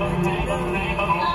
Oh, my God.